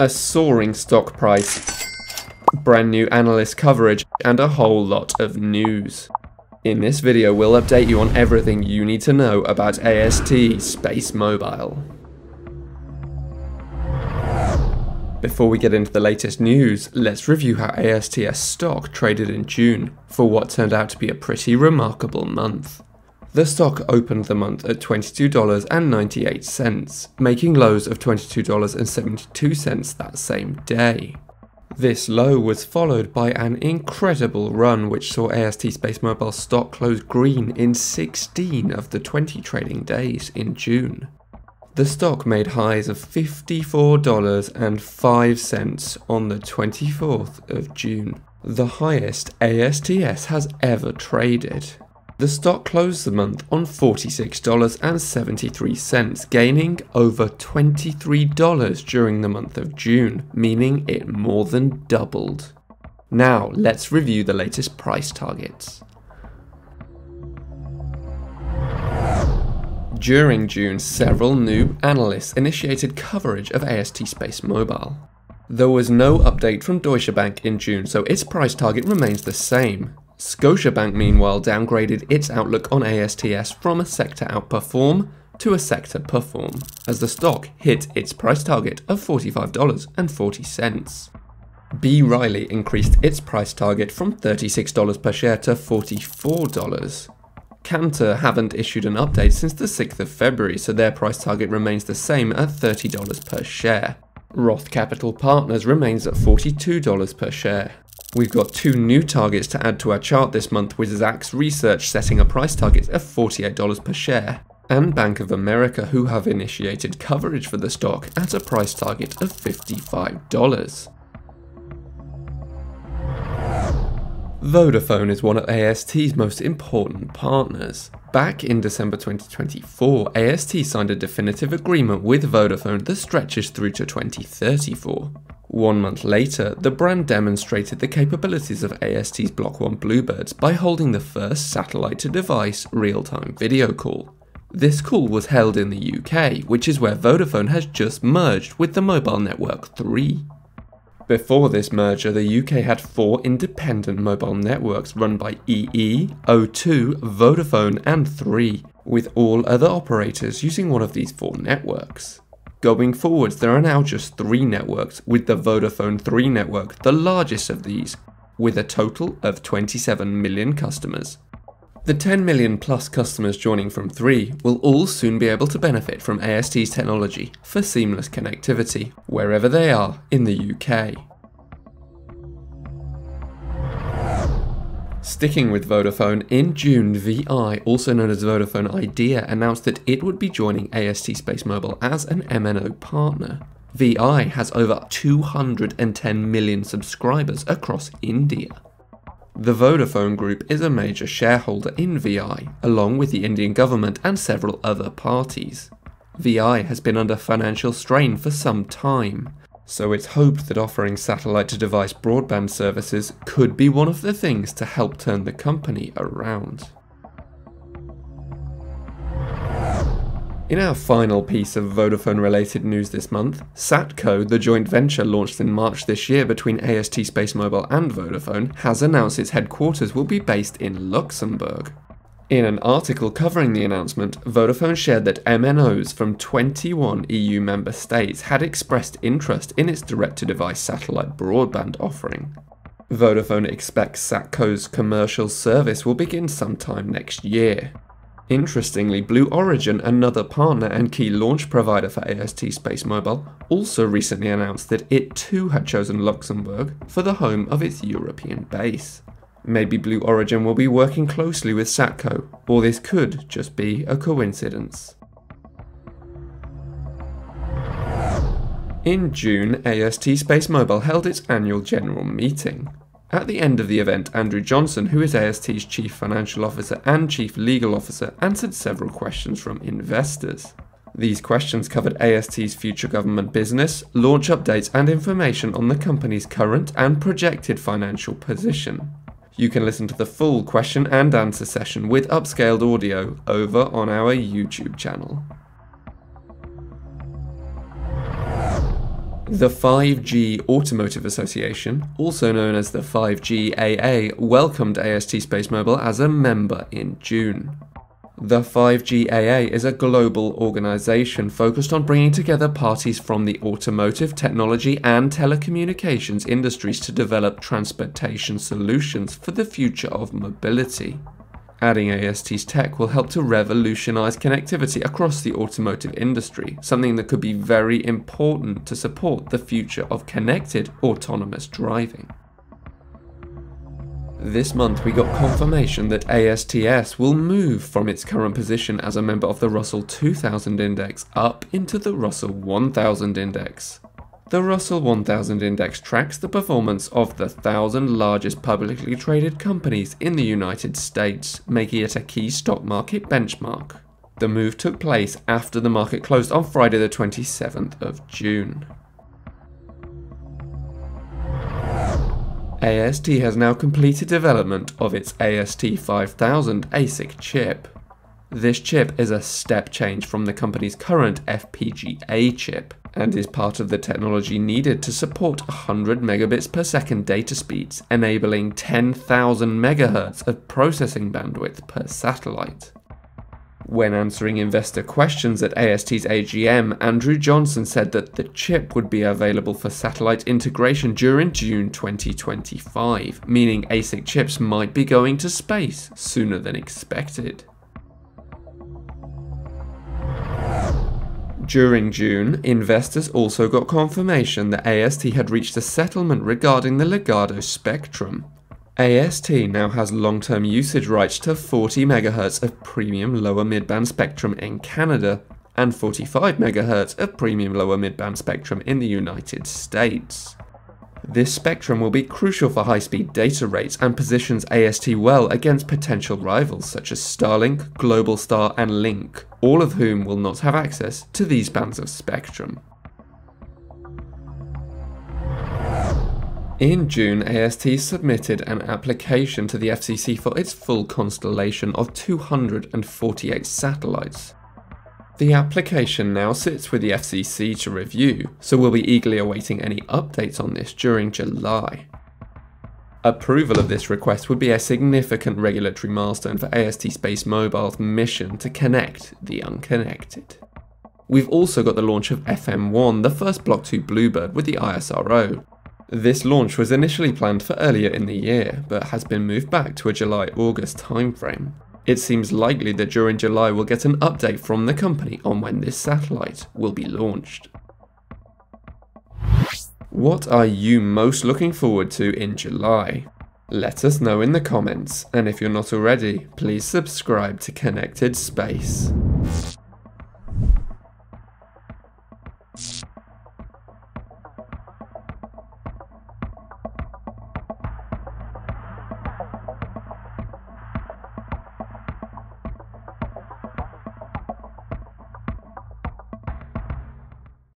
a soaring stock price, brand new analyst coverage, and a whole lot of news. In this video, we'll update you on everything you need to know about AST Space Mobile. Before we get into the latest news, let's review how ASTS stock traded in June for what turned out to be a pretty remarkable month. The stock opened the month at $22.98, making lows of $22.72 that same day. This low was followed by an incredible run which saw AST Space Mobile stock close green in 16 of the 20 trading days in June. The stock made highs of $54.05 on the 24th of June, the highest ASTS has ever traded. The stock closed the month on $46.73, gaining over $23 during the month of June, meaning it more than doubled. Now, let's review the latest price targets. During June, several new analysts initiated coverage of AST Space Mobile. There was no update from Deutsche Bank in June, so its price target remains the same. Scotiabank, meanwhile, downgraded its outlook on ASTS from a sector outperform to a sector perform, as the stock hit its price target of $45.40. B. Riley increased its price target from $36 per share to $44. Cantor haven't issued an update since the 6th of February, so their price target remains the same at $30 per share. Roth Capital Partners remains at $42 per share. We've got two new targets to add to our chart this month with Zacks Research setting a price target of $48 per share, and Bank of America who have initiated coverage for the stock at a price target of $55. Vodafone is one of AST's most important partners. Back in December 2024, AST signed a definitive agreement with Vodafone that stretches through to 2034. One month later, the brand demonstrated the capabilities of AST's Block 1 Bluebirds by holding the first satellite-to-device real-time video call. This call was held in the UK, which is where Vodafone has just merged with the Mobile Network 3. Before this merger, the UK had four independent mobile networks run by EE, O2, Vodafone and 3, with all other operators using one of these four networks. Going forwards, there are now just three networks, with the Vodafone 3 network the largest of these, with a total of 27 million customers. The 10 million plus customers joining from 3 will all soon be able to benefit from AST's technology for seamless connectivity, wherever they are in the UK. Sticking with Vodafone, in June, VI, also known as Vodafone Idea, announced that it would be joining AST Space Mobile as an MNO partner. VI has over 210 million subscribers across India. The Vodafone Group is a major shareholder in VI, along with the Indian government and several other parties. VI has been under financial strain for some time, so it's hoped that offering satellite-to-device broadband services could be one of the things to help turn the company around. In our final piece of Vodafone related news this month, Satco, the joint venture launched in March this year between AST SpaceMobile and Vodafone, has announced its headquarters will be based in Luxembourg. In an article covering the announcement, Vodafone shared that MNOs from 21 EU member states had expressed interest in its direct-to-device satellite broadband offering. Vodafone expects Satco's commercial service will begin sometime next year. Interestingly, Blue Origin, another partner and key launch provider for AST Space Mobile, also recently announced that it too had chosen Luxembourg for the home of its European base. Maybe Blue Origin will be working closely with Satco, or this could just be a coincidence. In June, AST Space Mobile held its annual general meeting. At the end of the event, Andrew Johnson, who is AST's Chief Financial Officer and Chief Legal Officer, answered several questions from investors. These questions covered AST's future government business, launch updates, and information on the company's current and projected financial position. You can listen to the full question and answer session with upscaled audio over on our YouTube channel. The 5G Automotive Association, also known as the 5GAA, welcomed AST SpaceMobile as a member in June. The 5GAA is a global organization focused on bringing together parties from the automotive, technology, and telecommunications industries to develop transportation solutions for the future of mobility. Adding AST's tech will help to revolutionize connectivity across the automotive industry, something that could be very important to support the future of connected autonomous driving. This month we got confirmation that ASTS will move from its current position as a member of the Russell 2000 Index up into the Russell 1000 Index. The Russell 1000 Index tracks the performance of the 1,000 largest publicly traded companies in the United States, making it a key stock market benchmark. The move took place after the market closed on Friday the 27th of June. AST has now completed development of its AST 5000 ASIC chip. This chip is a step change from the company's current FPGA chip and is part of the technology needed to support 100 megabits per second data speeds, enabling 10,000 megahertz of processing bandwidth per satellite. When answering investor questions at AST's AGM, Andrew Johnson said that the chip would be available for satellite integration during June 2025, meaning ASIC chips might be going to space sooner than expected. During June, investors also got confirmation that AST had reached a settlement regarding the Ligado spectrum. AST now has long-term usage rights to 40 MHz of premium lower midband spectrum in Canada and 45 MHz of premium lower midband spectrum in the United States. This spectrum will be crucial for high-speed data rates and positions AST well against potential rivals such as Starlink, Globalstar and Lynk, all of whom will not have access to these bands of spectrum. In June, AST submitted an application to the FCC for its full constellation of 248 satellites. The application now sits with the FCC to review, so we'll be eagerly awaiting any updates on this during July. Approval of this request would be a significant regulatory milestone for AST SpaceMobile's mission to connect the unconnected. We've also got the launch of FM1, the first Block 2 Bluebird with the ISRO. This launch was initially planned for earlier in the year, but has been moved back to a July-August timeframe. It seems likely that during July we'll get an update from the company on when this satellite will be launched. What are you most looking forward to in July? Let us know in the comments, and if you're not already, please subscribe to Connected Space.